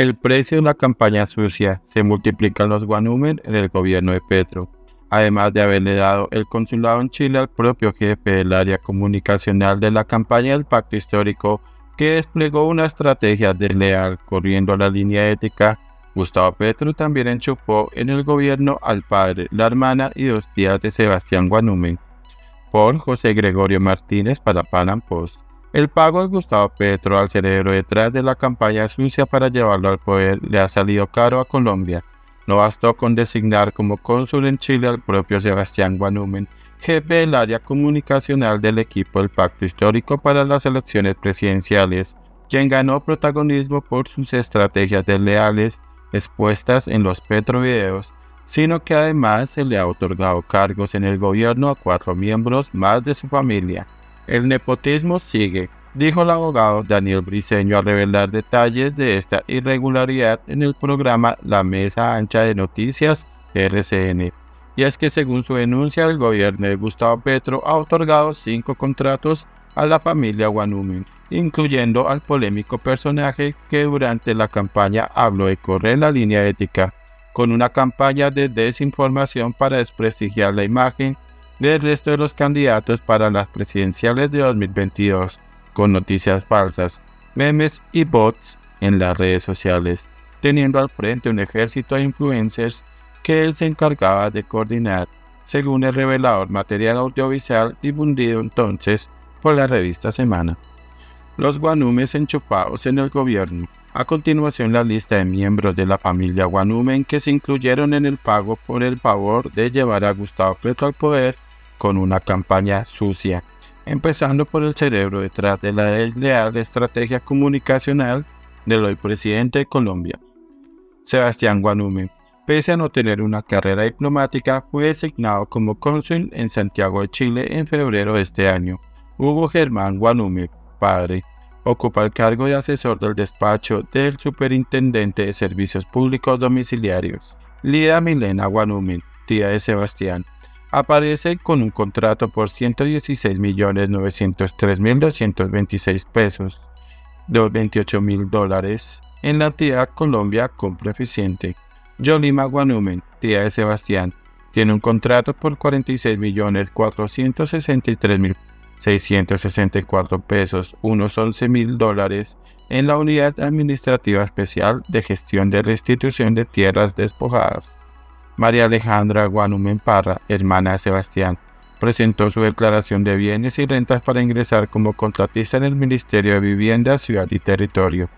El precio de la campaña sucia se multiplican los guanúmen en el gobierno de Petro, además de haberle dado el consulado en Chile al propio jefe del área comunicacional de la campaña del pacto histórico que desplegó una estrategia desleal corriendo la línea ética. Gustavo Petro también enchufó en el gobierno al padre, la hermana y dos tías de Sebastián Guanúmen, por José Gregorio Martínez para Panam Post. El pago de Gustavo Petro al cerebro detrás de la campaña sucia para llevarlo al poder le ha salido caro a Colombia. No bastó con designar como cónsul en Chile al propio Sebastián Guanúmen, jefe del área comunicacional del equipo del Pacto Histórico para las elecciones presidenciales, quien ganó protagonismo por sus estrategias desleales expuestas en los Petrovideos, sino que además se le ha otorgado cargos en el gobierno a cuatro miembros más de su familia. El nepotismo sigue, dijo el abogado Daniel Briceño al revelar detalles de esta irregularidad en el programa La Mesa Ancha de Noticias RCN. Y es que según su denuncia, el gobierno de Gustavo Petro ha otorgado cinco contratos a la familia Guanumen, incluyendo al polémico personaje que durante la campaña habló de correr la línea ética, con una campaña de desinformación para desprestigiar la imagen del resto de los candidatos para las presidenciales de 2022, con noticias falsas, memes y bots en las redes sociales, teniendo al frente un ejército de influencers que él se encargaba de coordinar, según el revelador material audiovisual difundido entonces por la revista Semana. Los guanumes enchupados en el gobierno. A continuación la lista de miembros de la familia Guanumen que se incluyeron en el pago por el favor de llevar a Gustavo Petro al poder con una campaña sucia, empezando por el cerebro detrás de la leal estrategia comunicacional del hoy presidente de Colombia. Sebastián Guanume, pese a no tener una carrera diplomática, fue designado como cónsul en Santiago de Chile en febrero de este año. Hugo Germán Guanume, padre, ocupa el cargo de asesor del despacho del Superintendente de Servicios Públicos Domiciliarios. Lida Milena Guanume, tía de Sebastián, aparece con un contrato por 116.903.226 pesos, de 28.000 dólares, en la tía Colombia Compra Eficiente. Yolima Guanumen, tía de Sebastián, tiene un contrato por 46.463.664 pesos, unos 11.000 dólares, en la Unidad Administrativa Especial de Gestión de Restitución de Tierras Despojadas. María Alejandra Guanumen Parra, hermana de Sebastián, presentó su declaración de bienes y rentas para ingresar como contratista en el Ministerio de Vivienda, Ciudad y Territorio.